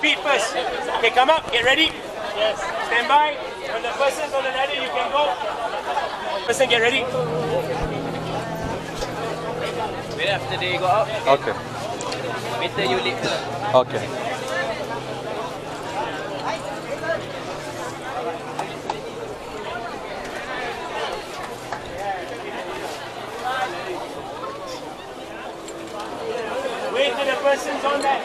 feet first. Okay, come up, get ready. Yes. Stand by. When the person's on the ladder, you can go. Person, get ready. Wait after they go out, Okay. better you lead. Okay. Wait on that.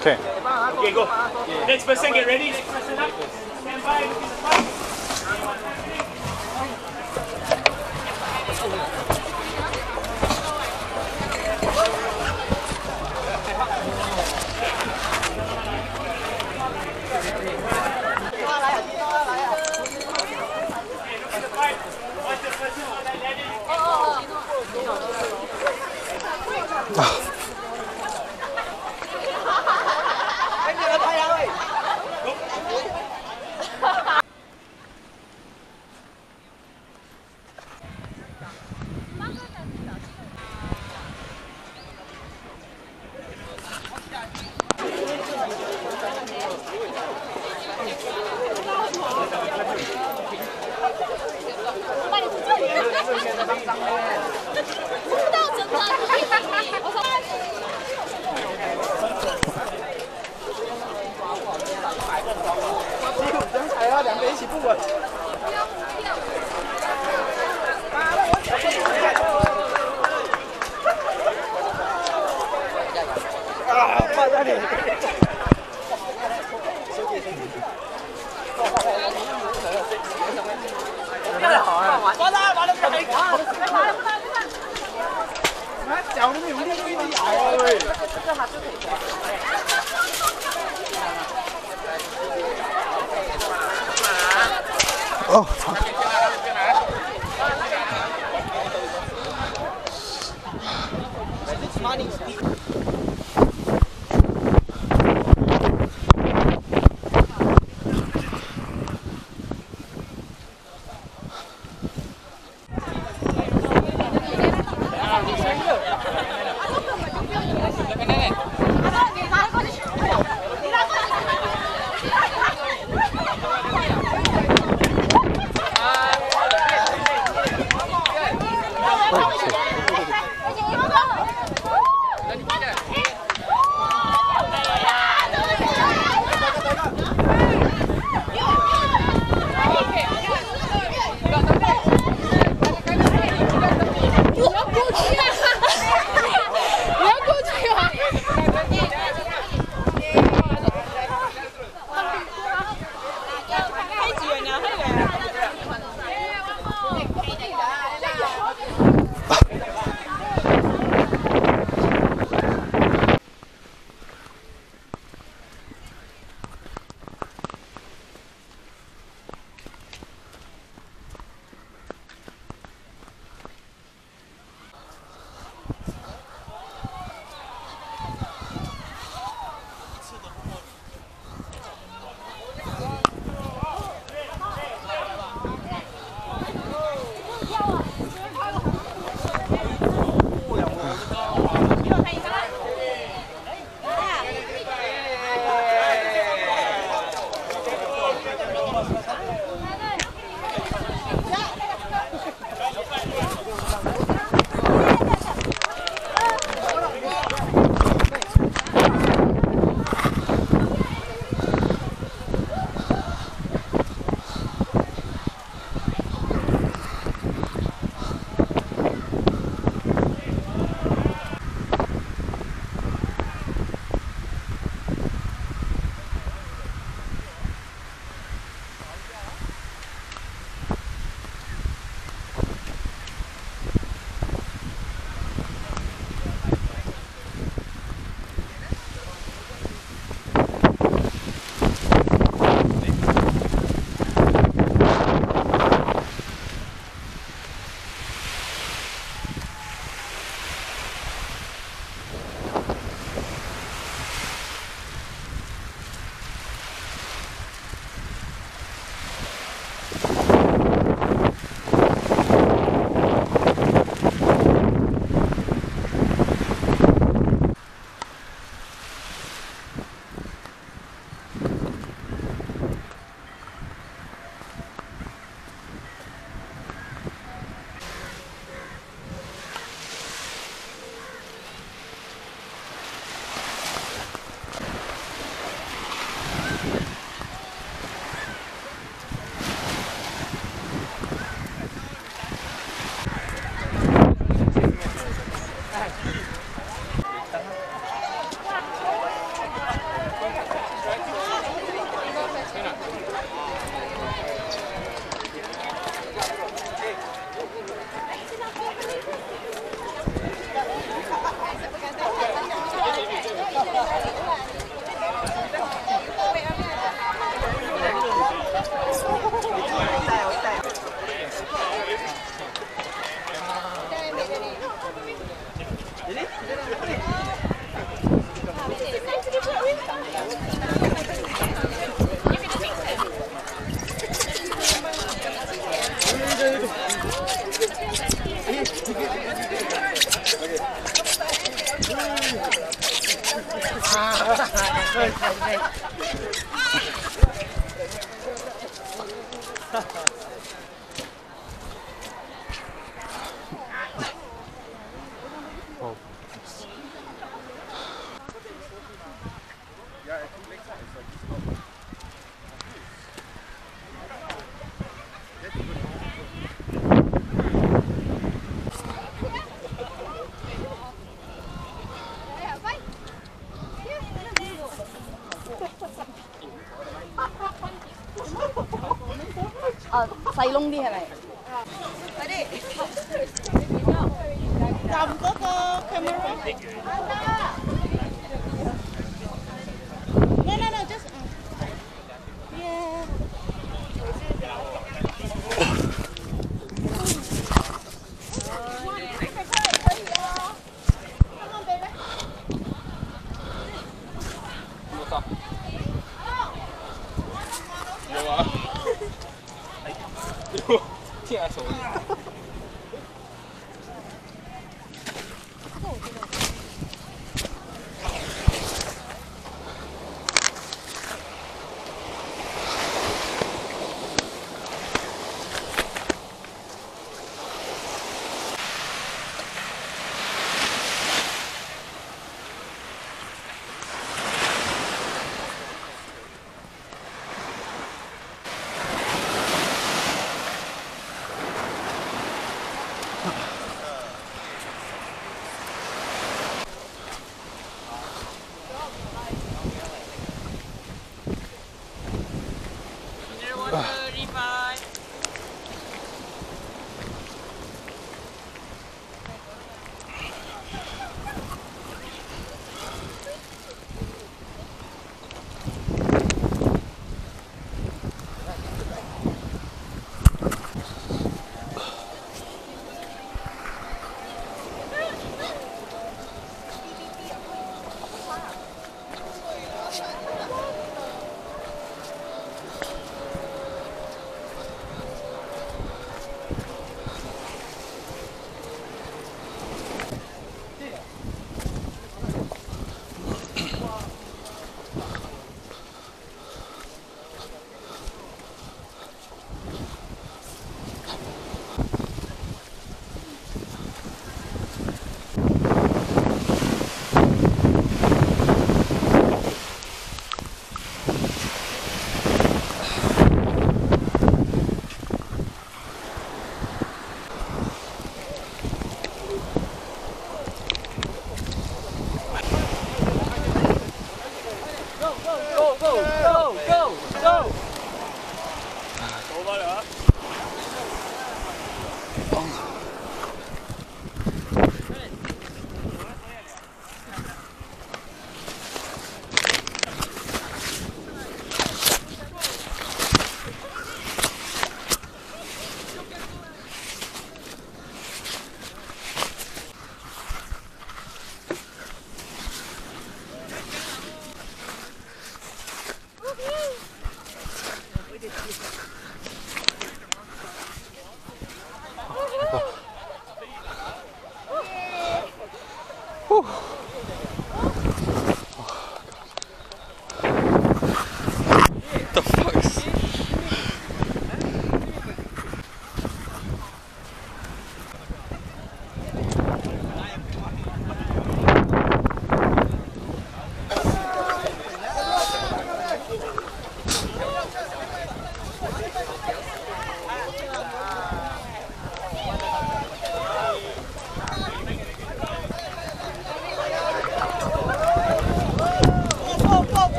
Okay. Okay. Go. Next person, get ready. Stand by. Oh, fuck. Money. ไปลงดีอะไร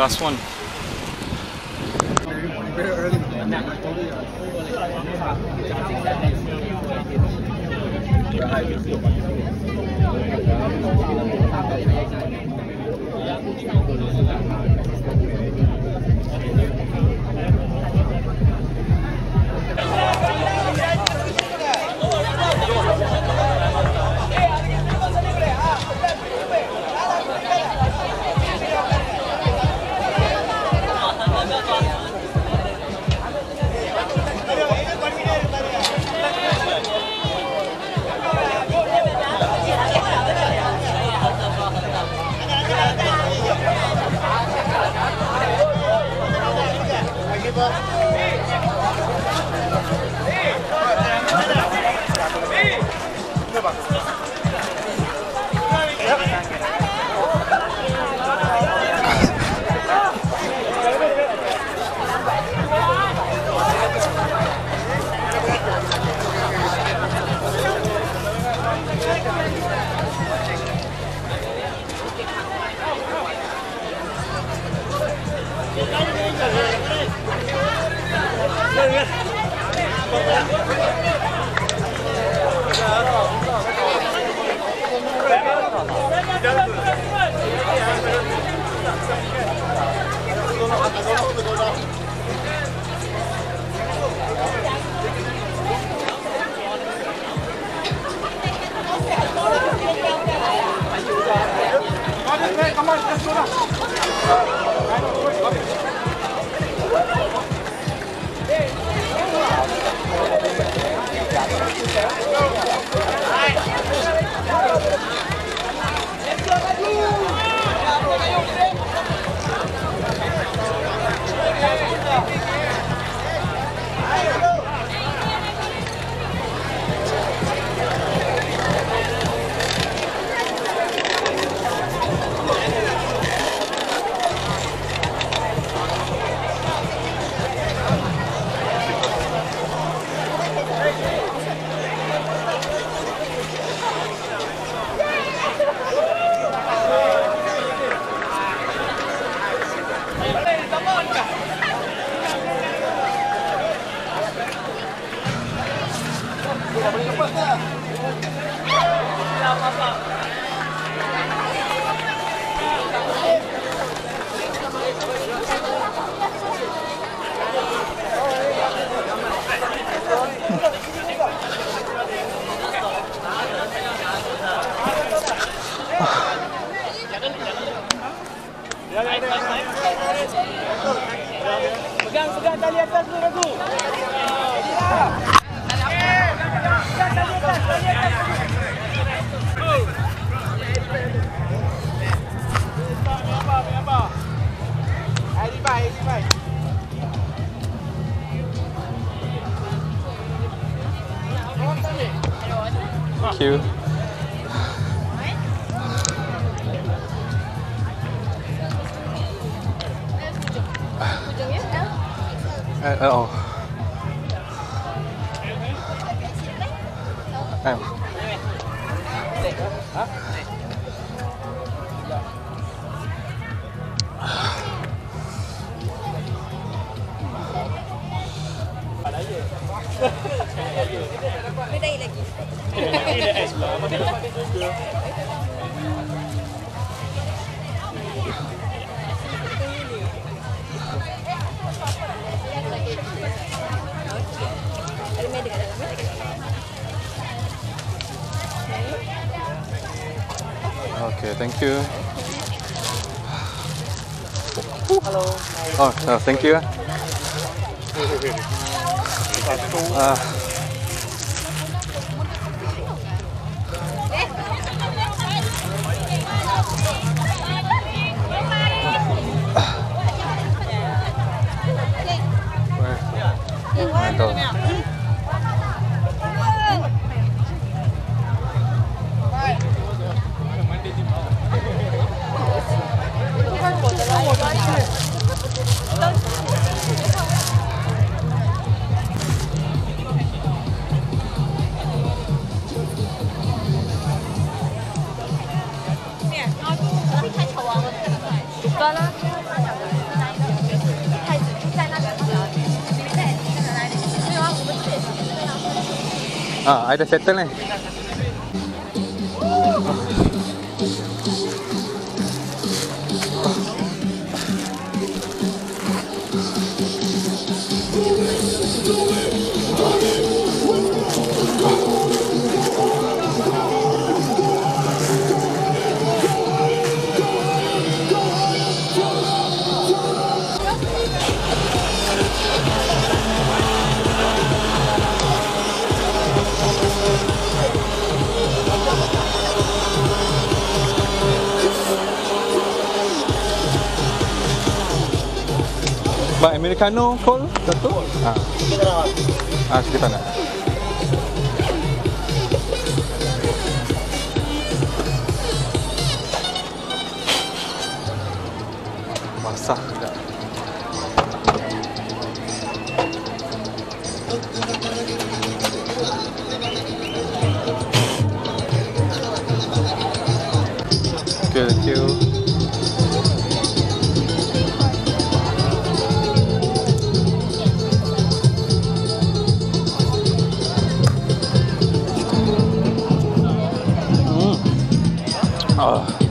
Last one. Come on, let's go down. Thank ờ, ờ, ờ. Hello. Oh, no, thank you. Uh? 了。啊，ada settle ni. Eh? Bang, Americano cold? Satu? Ah. Ah, sikit tak nak. Ah.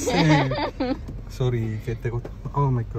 Sorry, kotor. Oh my god.